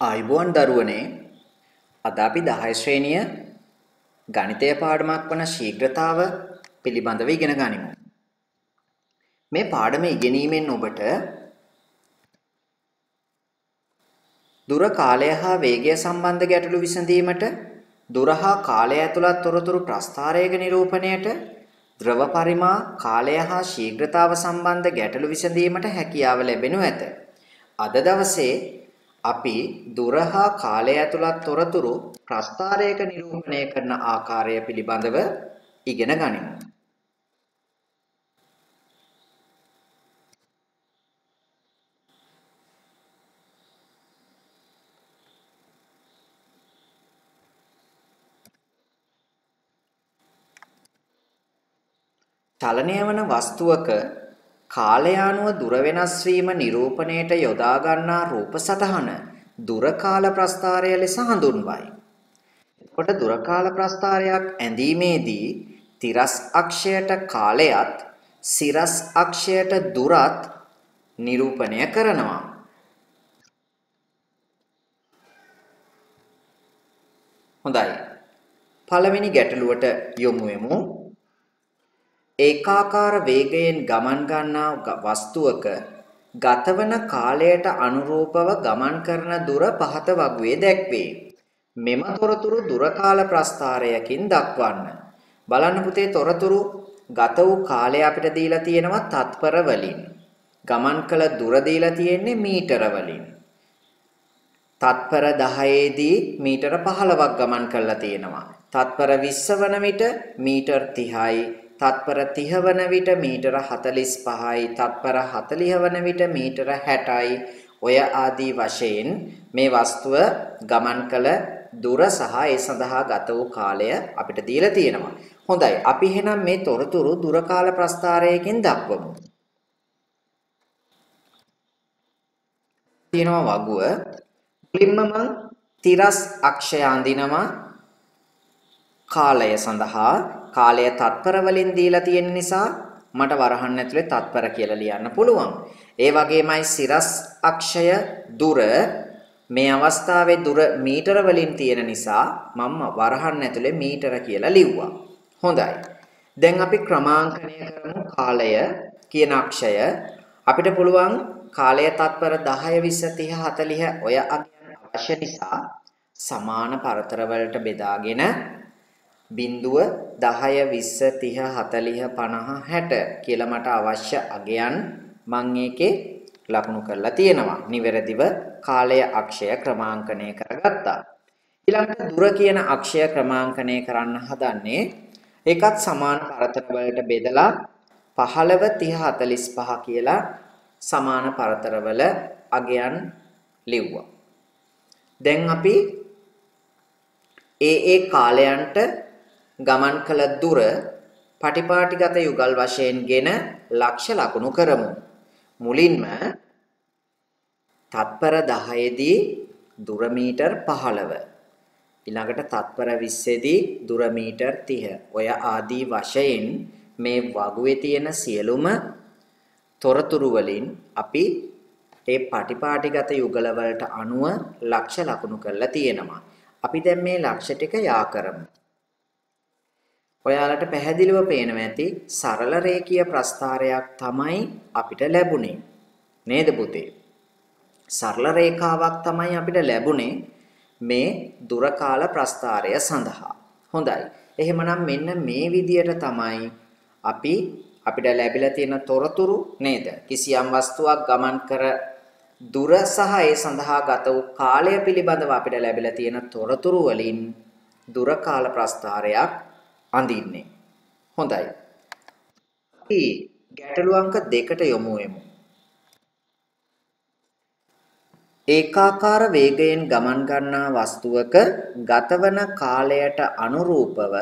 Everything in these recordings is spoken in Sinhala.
ආයිබෝන් දරුවනේ අද අපි 10 ශ්‍රේණිය ගණිතය පාඩමක් වන ශීඝ්‍රතාව පිළිබඳව ඉගෙන ගනිමු. මේ පාඩම ඉගෙනීමෙන් ඔබට දුර කාලය හා වේගය සම්බන්ධ ගැටලු විසඳීමට දුර හා කාලය ඇතුළත් තොරතුරු ප්‍රස්ථාරයක නිරූපණයට ද්‍රව පරිමා කාලය හා ශීඝ්‍රතාව සම්බන්ධ ගැටලු විසඳීමට හැකියාව ලැබෙනු ඇත. අද දවසේ අපි දුර හා කාලය ඇතුළත් තොරතුරු ප්‍රස්ථාරයක නිරූපණය කරන ආකාරය පිළිබඳව ඉගෙන ගනිමු. චලනය වන වස්තුවක කාලය අනුව දුර වෙනස් වීම නිරූපණයට යොදා ගන්නා රූප සටහන දුර කාල ප්‍රස්ථාරය ලෙස හඳුන්වයි. එතකොට දුර කාල ප්‍රස්ථාරයක් ඇඳීමේදී තිරස් අක්ෂයට කාලයත් සිරස් අක්ෂයට දුරත් නිරූපණය කරනවා. හොඳයි. පළවෙනි ගැටලුවට යොමු වෙමු. ඒකාකාර වේගයෙන් ගමන් ගන්නා වස්තුවක ගතවන කාලයට අනුරූපව ගමන් කරන දුර පහත වගුවේ දැක්වේ. මෙම තොරතුරු දුර කාල ප්‍රස්ථාරයකින් දක්වන්න. බලන්න පුතේ තොරතුරු ගත වූ කාලය අපිට දීලා තියෙනවා තත්පර වලින්. ගමන් කළ දුර දීලා තියෙන්නේ මීටර වලින්. තත්පර 10 දී මීටර 15ක් ගමන් කරලා තියෙනවා. තත්පර 20 වන විට මීටර් 30යි තත්පර 30 වන විට මීටර 45යි තත්පර 40 වන විට මීටර 60යි ඔය ආදී වශයෙන් මේ වස්තුව ගමන් කළ දුර සහ ඒ සඳහා ගත වූ කාලය අපිට දීලා තියෙනවා. හොඳයි. අපි එහෙනම් මේ තොරතුරු දුර කාල ප්‍රස්ථාරයකින් දක්වමු. තියෙනවා වගුව. මුලින්ම මං තිරස් අක්ෂය අඳිනවා කාලය සඳහා කාලය තත්පර වලින් දීලා තියෙන නිසා මට වරහන් ඇතුලේ තත්පර කියලා ලියන්න පුළුවන්. ඒ වගේමයි සිරස් අක්ෂය දුර මේ අවස්ථාවේ දුර මීටර වලින් තියෙන නිසා මම වරහන් ඇතුලේ මීටර කියලා ලිව්වා. හොඳයි. දැන් අපි ක්‍රමාංකණය කරමු කාලය කියන අක්ෂය. අපිට පුළුවන් කාලය තත්පර 10 20 30 40 ඔය අගයන් අවශ්‍ය නිසා සමාන පරතර වලට බෙදාගෙන බිඳුව 10 20 30 40 50 60 කියලා මට අවශ්‍ය අගයන් මම ඒකේ ලකුණු කරලා තියෙනවා. නිවැරදිව කාලය අක්ෂය ක්‍රමාංකණය කරගත්තා. ඊළඟට දුර කියන අක්ෂය ක්‍රමාංකණය කරන්න හදන්නේ ඒකත් සමාන පරතර වලට බෙදලා 15 30 45 කියලා සමාන පරතරවල අගයන් ලිව්වා. දැන් අපි ඒ ඒ කාලයන්ට ගමන් කළ දුර පටිපාටිගත යුගල් වශයෙන්ගෙන ලක්ෂ ලකුණු කරමු. මුලින්ම තත්පර 10 දී දුර මීටර් 15 ඊළඟට තත්පර 20 දී දුර මීටර් 30 ඔය ආදී වශයෙන් මේ වගුවේ තියෙන සියලුම තොරතුරු වලින් අපි ඒ පටිපාටිගත යුගල වලට අනුව ලක්ෂ ලකුණු කරලා තියෙනවා. අපි දැන් මේ ලක්ෂ ටික යා කරමු. ඔයාලට පැහැදිලිව පේනවා ඇති සරල රේඛීය ප්‍රස්ථාරයක් තමයි අපිට ලැබුණේ. නේද පුතේ? සරල රේඛාවක් තමයි අපිට ලැබුණේ මේ දුර කාල ප්‍රස්ථාරය සඳහා. හොඳයි. එහෙමනම් මෙන්න මේ විදියට තමයි අපි අපිට ලැබිලා තියෙන තොරතුරු නේද? කිසියම් වස්තුවක් ගමන් කර දුර සහ ඒ සඳහා ගත වූ කාලය පිළිබඳව අපිට ලැබිලා තියෙන තොරතුරු වලින් දුර කාල ප්‍රස්ථාරයක් අඳින්නේ. හොඳයි. අපි ගැටළු අංක දෙකට යොමු වෙමු. ඒකාකාර වේගයෙන් ගමන් ගන්නා වස්තුවක ගතවන කාලයට අනුරූපව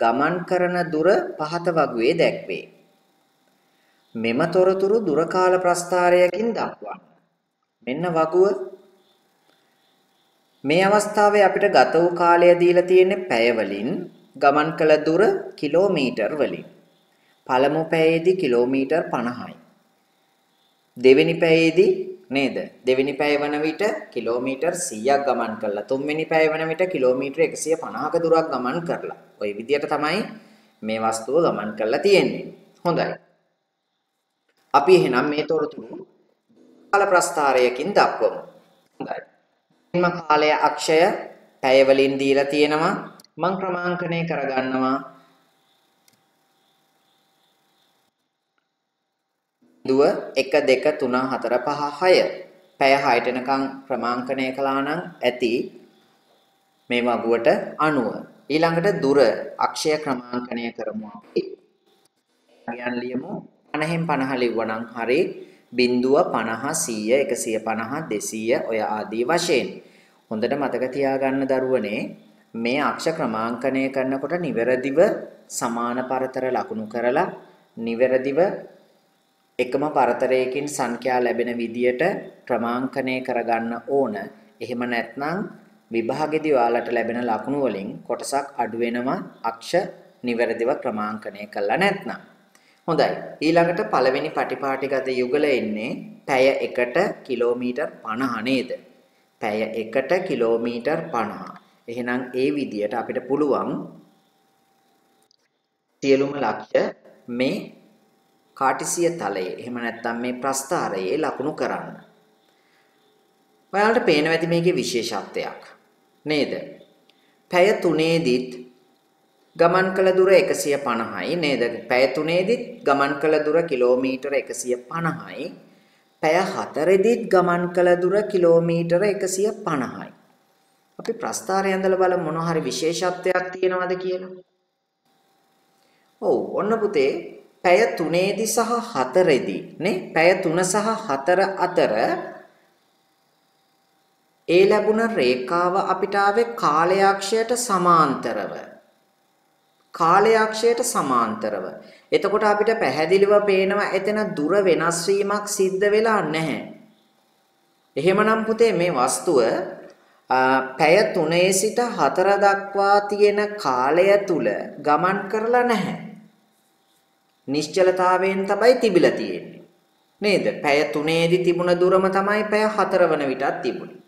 ගමන් කරන දුර පහත වගුවේ දැක්වේ. මෙම තොරතුරු දුර කාල ප්‍රස්ථාරයකින් දක්වන්න. මෙන්න වගුව මේ අවස්ථාවේ අපිට ගත වූ කාලය දීලා තියෙන්නේ පැය වලින් ගමන් කළ දුර කිලෝමීටර් වලින්. පළමු පැයේදී කිලෝමීටර් 50යි. දෙවෙනි පැයේදී නේද? දෙවෙනි පැය වන විට කිලෝමීටර් 100ක් ගමන් කරලා තුන්වෙනි පැය වන විට කිලෝමීටර් 150ක දුරක් ගමන් කරලා. ওই විදිහට තමයි මේ වස්තුව ගමන් කරලා තියෙන්නේ. හොඳයි. අපි එහෙනම් මේ තොරතුරු කාල ප්‍රස්ථාරයකින් දක්වමු. හොඳයි. එම කාලය අක්ෂය පැය වලින් දීලා තියෙනවා. මම ක්‍රමාංකණය කරගන්නවා. දුව 1 2 3 4 5 6 පැය 6ට එනකම් ක්‍රමාංකණය කළා නම් ඇති මේ වගුවට අනුව ඊළඟට දුර අක්ෂය ක්‍රමාංකණය කරමු අපි. ගියන් ලියමු 50න් 50 ලිව්වනම් හරි බිඳුව 50 100 150 200 ඔය ආදී වශයෙන්. හොඳට මතක තියාගන්න දරුවනේ මේ අක්ෂ ක්‍රමාංකණය කරනකොට නිවැරදිව සමාන පරතර ලකුණු කරලා නිවැරදිව එකම පරතරයකින් සංඛ්‍යා ලැබෙන විදියට ක්‍රමාංකණය කරගන්න ඕන. එහෙම නැත්නම් විභාගෙදී ඔයාලට ලැබෙන ලකුණු වලින් කොටසක් අඩු වෙනවා අක්ෂ නිවැරදිව ක්‍රමාංකණය කළා නැත්නම්. හොඳයි. ඊළඟට පළවෙනි පටිපාටිගත යුගල එන්නේ පැය 1ට කිලෝමීටර් 50 නේද? පැය 1ට කිලෝමීටර් 50. එහෙනම් ඒ විදියට අපිට පුළුවන් සියලුම ලක්ෂ්‍ය මේ කාටිසිය තලයේ එහෙම නැත්නම් මේ ප්‍රස්ථාරයේ ලකුණු කරන්න. ඔයාලට පේනවා ඇති මේකේ විශේෂත්වයක්. නේද? පැය 3ෙදිත් ගමන් කළ දුර 150යි නේද? පැය 3ෙදිත් ගමන් කළ දුර කිලෝමීටර 150යි. පැය 4ෙදිත් ගමන් කළ දුර කිලෝමීටර 150යි. අපි ප්‍රස්ථාරය ඇඳලා බලමු මොන හරි විශේෂත්වයක් තියෙනවද කියලා. ඔව් ඔන්න පුතේ පැය 3ේදී සහ 4ේදී නේ? පැය 3 සහ 4 අතර ඒ ලැබුණ රේඛාව අපිට ආවේ කාලයාක්ෂයට සමාන්තරව. කාලයාක්ෂයට සමාන්තරව. එතකොට අපිට පැහැදිලිව පේනවා එතන දුර වෙනස් වීමක් සිද්ධ වෙලා නැහැ. එහෙමනම් පුතේ මේ වස්තුව පැය 3 සිට 4 දක්වා තියෙන කාලය තුල ගමන් කරලා නැහැ නිශ්චලතාවයෙන් තමයි තිබිලා තියෙන්නේ. නේද? පැය 3ේදී තිබුණ දුරම තමයි පැය 4 වන විටත් තිබුණේ.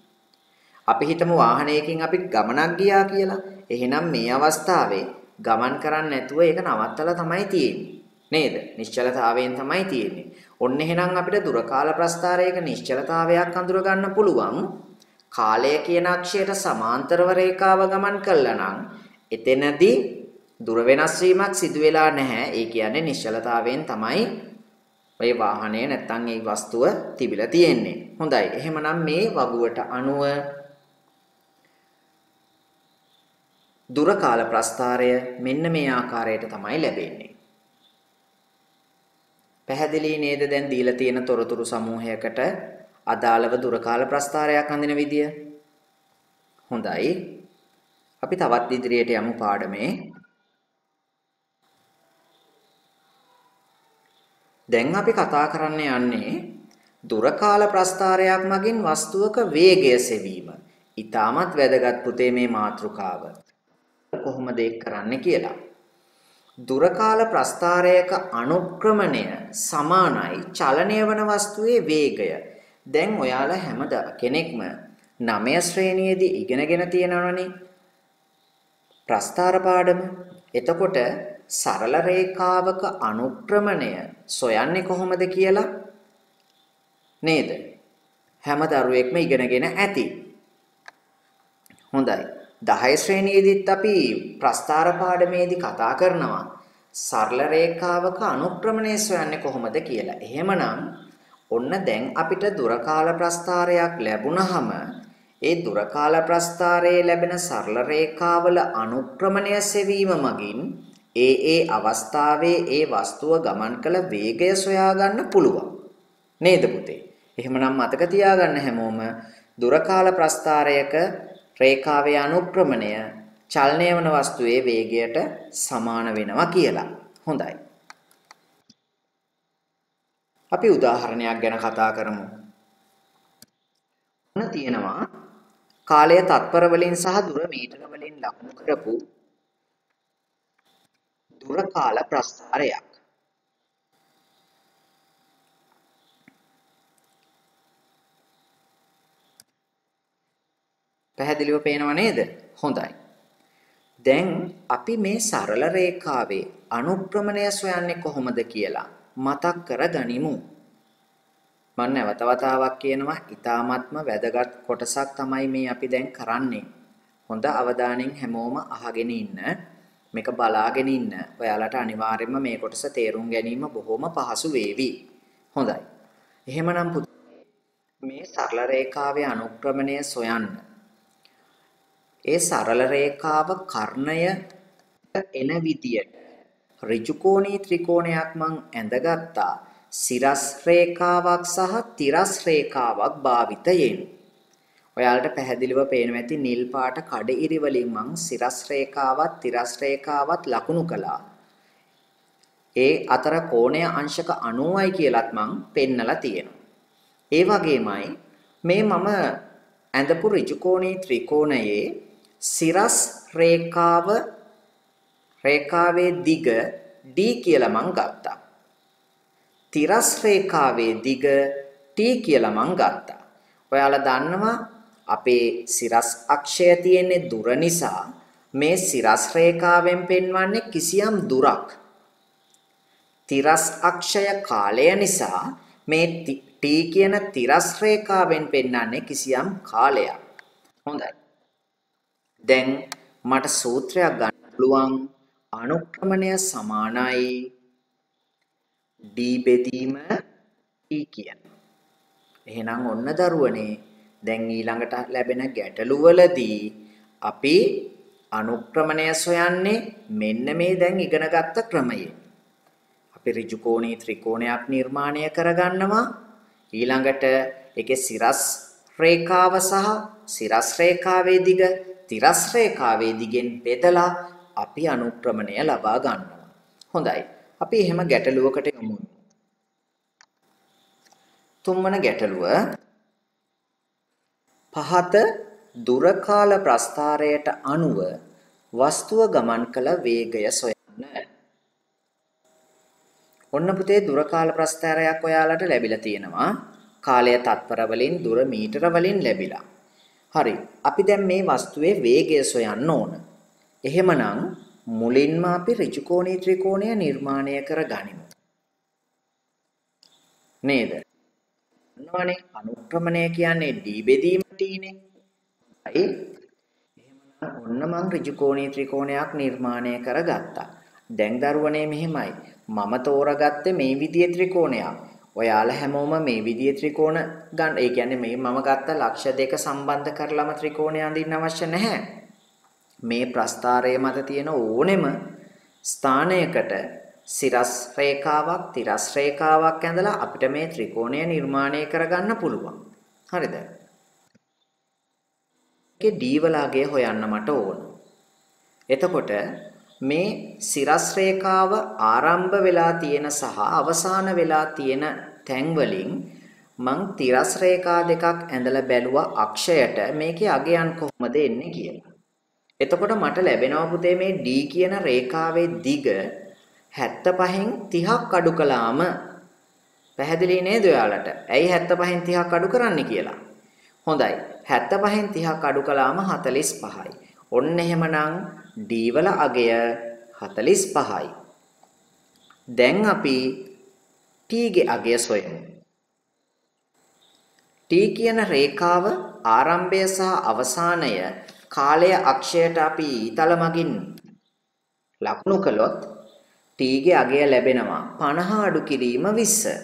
අපි හිතමු වාහනයකින් අපි ගමනක් ගියා කියලා. එහෙනම් මේ අවස්ථාවේ ගමන් කරන්නේ නැතුව ඒක නවත්තලා තමයි තියෙන්නේ. නේද? නිශ්චලතාවයෙන් තමයි තියෙන්නේ. ඔන්න එහෙනම් අපිට දුර කාල ප්‍රස්ථාරයක නිශ්චලතාවයක් අඳුර ගන්න පුළුවන්. කාලය කියන අක්ෂයට සමාන්තරව රේඛාව ගමන් කළා නම් එතනදී දුර වෙනස් වීමක් සිදු වෙලා නැහැ. ඒ කියන්නේ නිශ්චලතාවයෙන් තමයි ඔය වාහනය නැත්තම් ඒ වස්තුව තිබිලා තියෙන්නේ. හොඳයි. එහෙමනම් මේ වගුවට අනුව දුර කාල ප්‍රස්ථාරය මෙන්න මේ ආකාරයට තමයි ලැබෙන්නේ. පැහැදිලි නේද දැන් දීලා තියෙන තොරතුරු සමූහයකට අදාළව දුර කාල ප්‍රස්ථාරයක් අඳින විදිය? හොඳයි. අපි තවත් ඉදිරියට යමු පාඩමේ. දැන් අපි කතා කරන්න යන්නේ දුර කාල ප්‍රස්ථාරයක් මගින් වස්තුවක වේගය සෙවීම. ඊටමත් වැදගත් පුතේ මේ මාතෘකාව. කොහොමද ඒක කරන්නේ කියලා. දුර කාල ප්‍රස්ථාරයක අනුක්‍රමණය සමානයි චලනය වන වස්තුවේ වේගය. දැන් ඔයාලා හැම කෙනෙක්ම 9 ශ්‍රේණියේදී ඉගෙනගෙන තියෙනවනේ ප්‍රස්ථාර පාඩම. එතකොට සරල රේඛාවක අනුක්‍රමණය සොයන්නේ කොහොමද කියලා නේද? හැම දරුවෙක්ම ඉගෙනගෙන ඇති. හොඳයි. 10 ශ්‍රේණියේදීත් අපි ප්‍රස්ථාර පාඩමේදී කතා කරනවා සරල රේඛාවක අනුක්‍රමණය සොයන්නේ කොහොමද කියලා. එහෙමනම් ඔන්න දැන් අපිට දුර කාල ප්‍රස්ථාරයක් ලැබුණහම ඒ දුර කාල ප්‍රස්ථාරයේ ලැබෙන සරල රේඛාවල අනුක්‍රමණය සෙවීම මගින් ඒ ඒ අවස්ථාවේ ඒ වස්තුව ගමන් කළ වේගය සොයා ගන්න පුළුවන්. නේද පුතේ? එහෙමනම් මතක තියාගන්න හැමෝම දුර කාල ප්‍රස්ථාරයක රේඛාවේ අනුක්‍රමණය චලනය වන වස්තුවේ වේගයට සමාන වෙනවා කියලා. හොඳයි. අපි උදාහරණයක් ගැන කතා කරමු. මොන තියෙනවා කාලය තත්පර වලින් සහ දුර මීටර වලින් ලකුණු කරපු දුර කාල ප්‍රස්ථාරයක්. පැහැදිලිව පේනව නේද? හොඳයි. දැන් අපි මේ සරල රේඛාවේ අනුක්‍රමණය සොයන්නේ කොහොමද කියලා මතක් කර ගනිමු. මම නැවත වතාවක් කියනවා ඊ타ත්ම වැදගත් කොටසක් තමයි මේ අපි දැන් කරන්නේ. හොඳ අවධානයෙන් හැමෝම අහගෙන ඉන්න. මේක බලාගෙන ඉන්න. ඔයාලට අනිවාර්යයෙන්ම මේ කොටස තේරුම් ගැනීම බොහොම පහසු වේවි. හොඳයි. එහෙමනම් මේ සරල රේඛාවේ අනුක්‍රමණය සොයන්න. ඒ සරල රේඛාව කර්ණය එන විදියට ඍජුකෝණී ත්‍රිකෝණයක් මං ඇඳගත්තා. සිරස් රේඛාවක් සහ තිරස් රේඛාවක් භාවිතයෙන්. ඔයාලට පැහැදිලිව පේනවා ඇති නිල් පාට කඩ ඉරි වලින් මං සිරස් රේඛාවත් තිරස් රේඛාවත් ලකුණු කළා. ඒ අතර කෝණය අංශක 90යි කියලත් මං පෙන්නලා තියෙනවා. ඒ වගේමයි මේ මම ඇඳපු ඍජුකෝණී ත්‍රිකෝණයේ සිරස් රේඛාව රේඛාවේ දිග D කියලා මං ගත්තා. තිරස් රේඛාවේ දිග T කියලා මං ගත්තා. ඔයාලා දන්නවා අපේ සිරස් අක්ෂය තියෙන්නේ දුර නිසා මේ සිරස් රේඛාවෙන් පෙන්වන්නේ කිසියම් දුරක්. තිරස් අක්ෂය කාලය නිසා මේ T කියන තිරස් රේඛාවෙන් පෙන්වන්නේ කිසියම් කාලයක්. හොඳයි. දැන් මට සූත්‍රයක් ගන්න පුළුවන් අනුක්‍රමණය සමානයි D බෙදීම E කියන. එහෙනම් ඔන්න දරුවනේ දැන් ඊළඟට ලැබෙන ගැටලු වලදී අපි අනුක්‍රමණය සොයන්නේ මෙන්න මේ දැන් ඉගෙනගත්ත ක්‍රමයෙන්. අපි ඍජු කෝණී ත්‍රිකෝණයක් නිර්මාණය කරගන්නවා ඊළඟට ඒකේ සිරස් රේඛාව සහ සිරස් රේඛාවේ දිග තිරස් රේඛාවේ දිගෙන් බෙදලා අපි අනුක්‍රමණය ලබා ගන්නවා. හොඳයි. අපි එහෙම ගැටලුවකට යමු. තුන්වන ගැටලුව පහත දුර කාල ප්‍රස්ථාරයට අනුව වස්තුව ගමන් කළ වේගය සොයන්න. ඔන්න පුතේ දුර කාල ප්‍රස්ථාරයක් ඔයාලට ලැබිලා තියෙනවා. කාලය තත්පර වලින් දුර මීටර වලින් ලැබිලා. හරි. අපි දැන් මේ වස්තුවේ වේගය සොයන්න ඕන. එහෙමනම් මුලින්ම අපි ඍජුකෝණී ත්‍රිකෝණය නිර්මාණය කර ගනිමු. නේද? අන්නවනේ අනුක්‍රමණය කියන්නේ D බෙදීම Tනේ. හරි. එහෙමනම් ඔන්න මං ඍජුකෝණී ත්‍රිකෝණයක් නිර්මාණය කරගත්තා. දැන් දරුවනේ මෙහෙමයි. මම තෝරගත්තේ මේ විදිහේ ත්‍රිකෝණයක්. ඔයාලා හැමෝම මේ විදිහේ ත්‍රිකෝණ ගන්න. ඒ කියන්නේ මේ මම ගත්ත ලක්ෂ දෙක සම්බන්ධ කරලම ත්‍රිකෝණය අඳින්න අවශ්‍ය නැහැ. මේ ප්‍රස්ථාරයේ මත තියෙන ඕනෙම ස්ථානයකට සිරස් රේඛාවක් තිරස් රේඛාවක් ඇඳලා අපිට මේ ත්‍රිකෝණය නිර්මාණය කරගන්න පුළුවන්. හරිද? ඒකේ D වලාගේ හොයන්න මට ඕන. එතකොට මේ සිරස් රේඛාව ආරම්භ වෙලා තියෙන සහ අවසාන වෙලා තියෙන තැන් වලින් මං තිරස් රේඛා දෙකක් ඇඳලා බැලුවා අක්ෂයට මේකේ අගයන් කොහොමද එන්නේ කියලා. එතකොට මට ලැබෙනවා පුතේ මේ D කියන රේඛාවේ දිග 75න් 30ක් අඩු කළාම පැහැදිලි නේද ඔයාලට? ඇයි 75න් 30ක් අඩු කරන්නේ කියලා? හොඳයි. 75න් 30ක් අඩු කළාම 45යි. ඔන්න එහෙමනම් D වල අගය 45යි. දැන් අපි T ගේ අගය සොයමු. T කියන රේඛාව ආරම්භය සහ අවසානය කාලය අක්ෂයට අපි ඊතල මගින් ලකුණු කළොත් T ගේ අගය ලැබෙනවා 50 අඩු කිරීම 20.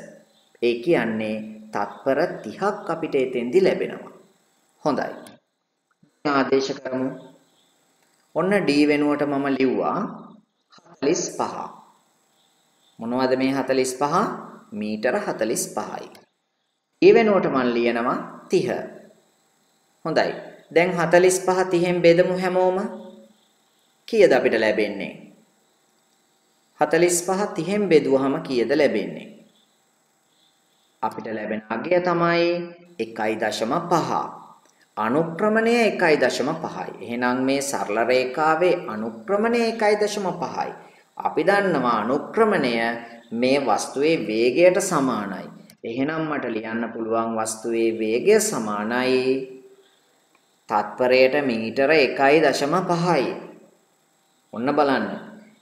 ඒ කියන්නේ තත්පර 30ක් අපිට එතෙන්දි ලැබෙනවා. හොඳයි. ආදේශ කරමු. ඔන්න D වෙනුවට මම ලිව්වා 45. මොනවද මේ 45? මීටර 45යි. E වෙනුවට මම ලියනවා 30. හොඳයි. දැන් 45 30න් බෙදමු හැමෝම. කීයද අපිට ලැබෙන්නේ? 45 30න් බෙදුවහම කීයද ලැබෙන්නේ? අපිට ලැබෙන අගය තමයි 1.5. අනුක්‍රමණය 1.5යි. එහෙනම් මේ සරල රේඛාවේ අනුක්‍රමණය 1.5යි. අපි දන්නවා අනුක්‍රමණය මේ වස්තුවේ වේගයට සමානයි. එහෙනම් මට ලියන්න පුළුවන් වස්තුවේ වේගය සමානයි තත්පරයට මීටර 1.5යි. ඔන්න බලන්න.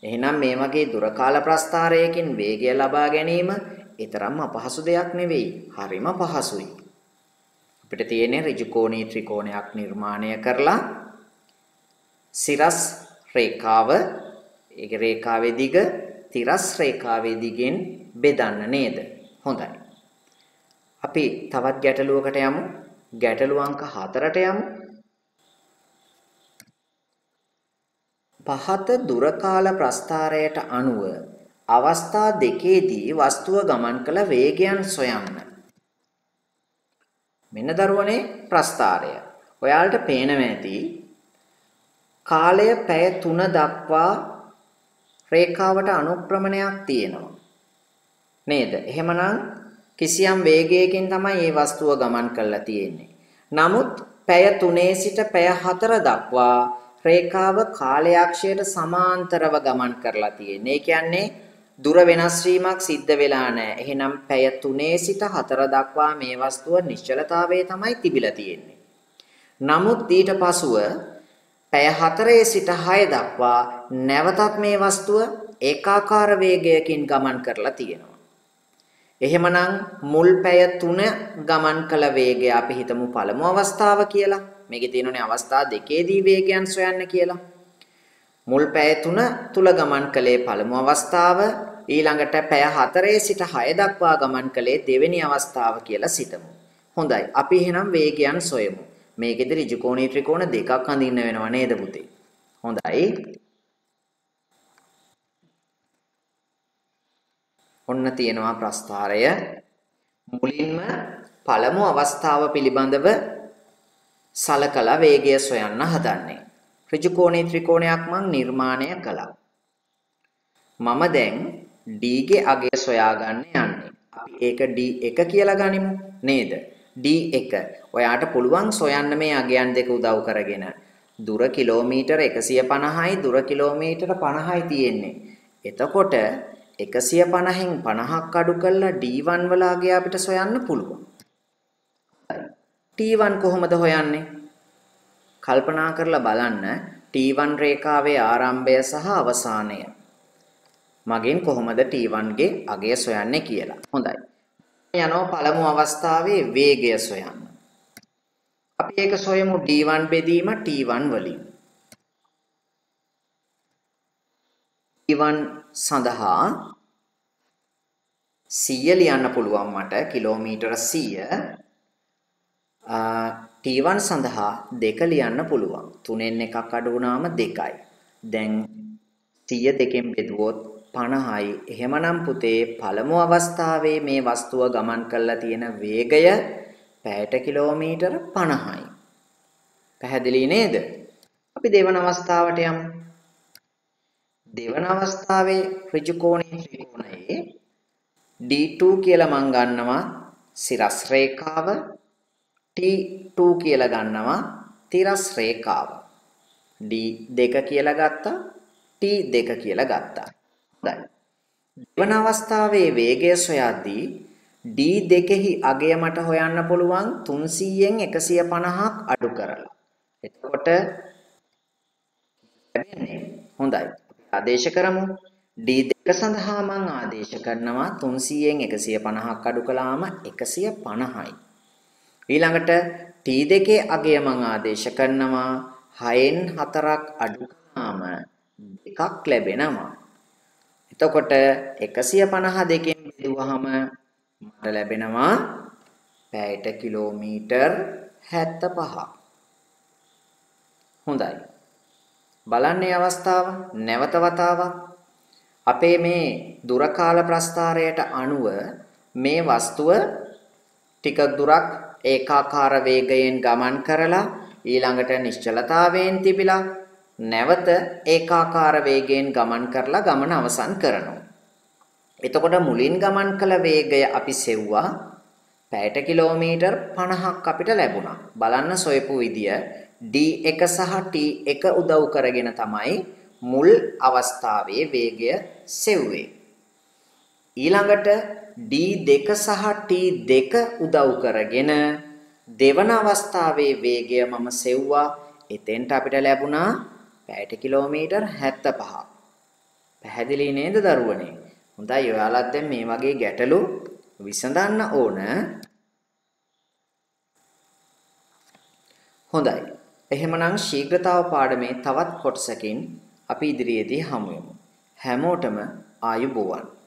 එහෙනම් මේ වගේ දුර කාල ප්‍රස්ථාරයකින් වේගය ලබා ගැනීම ඊතරම් අපහසු දෙයක් නෙවෙයි. හරිම පහසුයි. අපිට තියෙන්නේ ඍජුකෝණී ත්‍රිකෝණයක් නිර්මාණය කරලා සිරස් රේඛාව ඒක රේඛාවේ දිග තිරස් රේඛාවේ දිගෙන් බෙදන්න නේද? හොඳයි. අපි තවත් ගැටලුවකට යමු. ගැටලුව අංක 4ට යමු. පහත දුර කාල ප්‍රස්ථාරයට අනුව අවස්ථා දෙකේදී වස්තුව ගමන් කළ වේගයන් සොයන්න. මෙන්න දරුවනේ ප්‍රස්ථාරය. ඔයාලට පේනවා ඇති කාලය පැය 3 දක්වා රේඛාවට අනුක්‍රමණයක් තියෙනවා. නේද? එහෙමනම් කිසියම් වේගයකින් තමයි මේ වස්තුව ගමන් කරලා තියෙන්නේ. නමුත් පැය 3 සිට පැය 4 දක්වා රේඛාව කාලයක්ෂයට සමාන්තරව ගමන් කරලා තියෙන්නේ. ඒ කියන්නේ දුර වෙනස් වීමක් සිද්ධ වෙලා නැහැ. එහෙනම් පැය 3 සිට 4 දක්වා මේ වස්තුව නිශ්චලතාවයේ තමයි තිබිලා තියෙන්නේ. නමුත් ඊට පසුව පැය 4 සිට 6 දක්වා නැවතත් මේ වස්තුව ඒකාකාර වේගයකින් ගමන් කරලා තියෙනවා. එහෙමනම් මුල් පැය 3 ගමන් කළ වේගය අපි හිතමු පළමු අවස්ථාව කියලා. මේකේ තියෙනුනේ අවස්ථා දෙකේදී වේගයන් සොයන්න කියලා. මුල් පැය 3 තුල ගමන් කළේ පළමු අවස්ථාව ඊළඟට පැය 4 සිට 6 දක්වා ගමන් කළේ දෙවෙනි අවස්ථාව කියලා සිතමු. හොඳයි. අපි එහෙනම් වේගයන් සොයමු. මේකෙදි ඍජු කෝණී ත්‍රිකෝණ දෙකක් අඳින්න වෙනව නේද පුතේ? හොඳයි. ඔන්න තියෙනවා ප්‍රස්ථාරය. මුලින්ම පළමු අවස්ථාව පිළිබඳව සලකලා වේගය සොයන්න හදන්නේ. ඍජු කෝණී ත්‍රිකෝණයක් මං නිර්මාණය කළා. මම දැන් D ගේ අගය සොයාගන්න යන්නේ. අපි ඒක D1 කියලා ගනිමු නේද? D1. ඔයාට පුළුවන් සොයන්න මේ අගයන් දෙක උදව් කරගෙන. දුර කිලෝමීටර 150යි දුර කිලෝමීටර 50යි තියෙන්නේ. එතකොට 150න් 50ක් අඩු කරලා D1 වල අගය අපිට සොයන්න පුළුවන්. T1 කොහොමද හොයන්නේ? කල්පනා කරලා බලන්න T1 රේඛාවේ ආරම්භය සහ අවසානය. මගෙන් කොහොමද T1 ගේ අගය සොයන්නේ කියලා. හොඳයි. යනවා පළමු අවස්ථාවේ වේගය සොයන්න. අපි ඒක සොයමු d1 බෙදීම t1 වලින්. t1 සඳහා 100 ලියන්න පුළුවන් මට කිලෝමීටර 100 t1 සඳහා 2 ලියන්න පුළුවන් 3න් එකක් අඩු වුණාම 2යි දැන් 100 දෙකෙන් බෙදුවොත් 50යි. එහෙමනම් පුතේ පළමු අවස්ථාවේ මේ වස්තුව ගමන් කරලා තියෙන වේගය පැයට කිලෝමීටර 50යි. පැහැදිලි නේද? අපි දෙවන අවස්ථාවට යමු. දෙවන අවස්ථාවේ ඍජු කෝණී ත්‍රිකෝණයේ D2 කියලා මං ගන්නවා සිරස් රේඛාව T2 කියලා ගන්නවා තිරස් රේඛාව D2 කියලා ගත්තා T2 කියලා ගත්තා හොඳයි. දෙවන අවස්ථාවේ වේගය සොයද්දී D2හි අගය මට හොයන්න පුළුවන් 300න් 150ක් අඩු කරලා. එතකොට ලැබෙන්නේ හොඳයි. ආදේශ කරමු. D2 සඳහා මම ආදේශ කරනවා 300න් 150ක් අඩු කළාම 150යි. ඊළඟට T2 අගය මම ආදේශ කරනවා 6න් 4ක් අඩු කළාම එකක් ලැබෙනවා. එතකොට 152කින් බෙදුවහම මට ලැබෙනවා පැයට කිලෝමීටර් 75. හොඳයි. බලන්නේ අවස්ථාව නැවත වතාවක් අපේ මේ දුර කාල ප්‍රස්ථාරයට අනුව මේ වස්තුව ටික දුරක් ඒකාකාර වේගයෙන් ගමන් කරලා ඊළඟට නිශ්චලතාවයෙන් තිබිලා නැවත ඒකාකාර වේගයෙන් ගමන් කරලා ගමන අවසන් කරනවා. එතකොට මුලින් ගමන් කළ වේගය අපි සෙව්වා පැයට කිලෝමීටර් 50ක් අපිට ලැබුණා. බලන්න සොයපු විදිය D1 සහ T1 උදව් කරගෙන තමයි මුල් අවස්ථාවේ වේගය සෙව්වේ. ඊළඟට D2 සහ T2 උදව් කරගෙන දෙවන අවස්ථාවේ වේගය මම සෙව්වා. එතෙන්ට අපිට ලැබුණා පැයට කිලෝමීටර් 75. පැහැදිලි නේද දරුවනේ? හොඳයි ඔයාලත් දැන් මේ වගේ ගැටලු විසඳන්න ඕන. හොඳයි. එහෙමනම් ශීඝ්‍රතාව පාඩමේ තවත් කොටසකින් අපි ඉදිරියේදී හමු වෙමු. හැමෝටම ආයුබෝවන්.